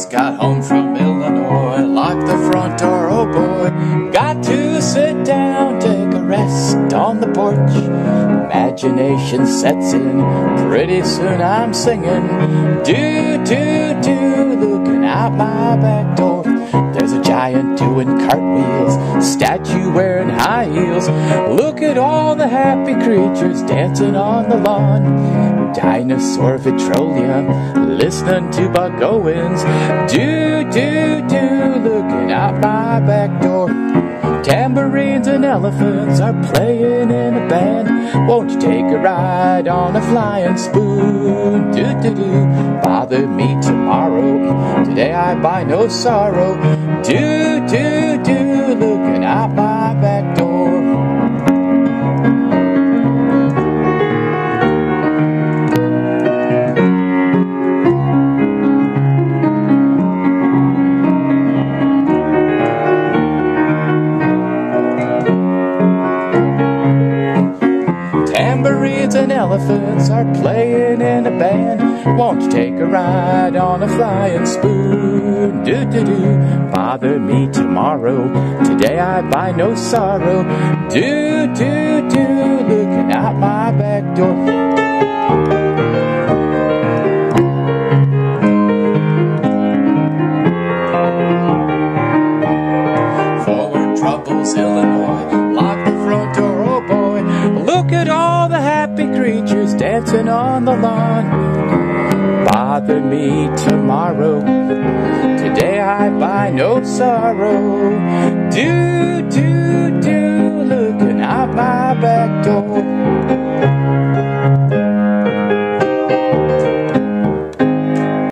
just got home from Illinois. Locked the front door, oh boy. Got to sit down, take a rest on the porch. Imagination sets in. Pretty soon I'm singing. Do, do, do, looking out my back door. There's a giant doing cartwheels, statue wearing high heels. Look at all the happy creatures dancing on the lawn. Dinosaur Victrola listening to Buck Owens. Do, do, do, looking out my back door. Tambourines and elephants are playing in a band. Won't you take a ride on a flying spoon? Do do do, bother me tomorrow. Today I buy no sorrow. Do do do, elephants are playing in a band. Won't you take a ride on a flying spoon? Do do do, bother me tomorrow. Today I buy no sorrow. Do do do, looking out my back door. Forward troubles, Illinois. All the happy creatures dancing on the lawn. Bother me tomorrow. Today I buy no sorrow. Do, do, do,